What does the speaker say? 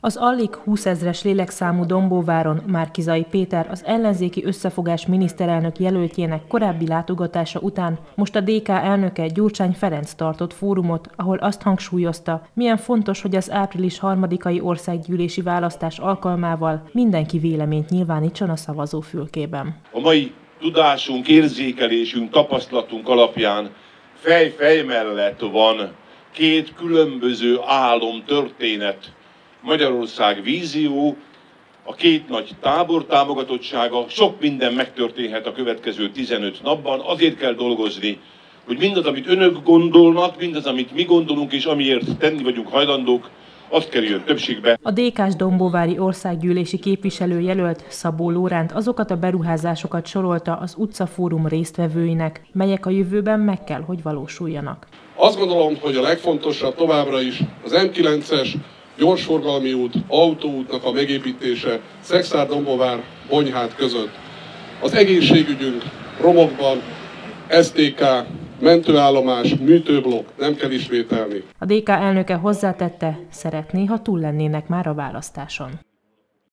Az alig 20 ezres lélekszámú Dombóváron Márkizai Péter az ellenzéki összefogás miniszterelnök jelöltjének korábbi látogatása után most a DK elnöke Gyurcsány Ferenc tartott fórumot, ahol azt hangsúlyozta, milyen fontos, hogy az április harmadikai országgyűlési választás alkalmával mindenki véleményt nyilvánítson a szavazófülkében. A mai tudásunk, érzékelésünk, tapasztalatunk alapján fej-fej mellett van két különböző álom történet, Magyarország vízió, a két nagy tábor támogatottsága, sok minden megtörténhet a következő 15 napban, azért kell dolgozni, hogy mindaz, amit önök gondolnak, mindaz, amit mi gondolunk, és amiért tenni vagyunk hajlandók, azt kerüljön többségbe. A DK-s Dombóvári országgyűlési képviselő jelölt Szabó Lóránt azokat a beruházásokat sorolta az utcafórum résztvevőinek, melyek a jövőben meg kell, hogy valósuljanak. Azt gondolom, hogy a legfontosabb továbbra is az M9-es gyorsforgalmi út, autóútnak a megépítése Szexár-Dombovár, Bonyhát között. Az egészségügyünk romokban, STK, mentőállomás, műtőblokk, nem kell ismételni. A DK elnöke hozzátette, szeretné, ha túl lennének már a választáson.